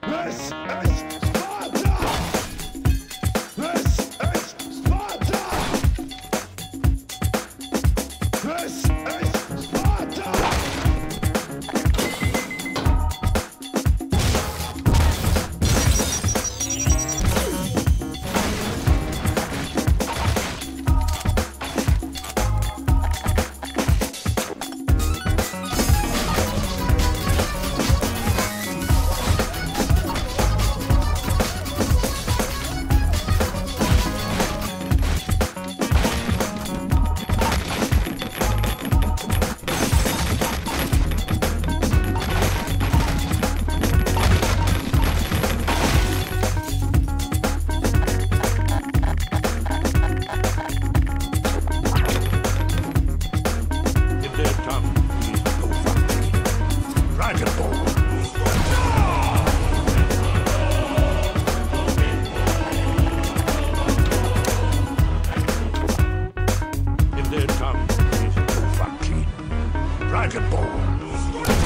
This Dragon Ball.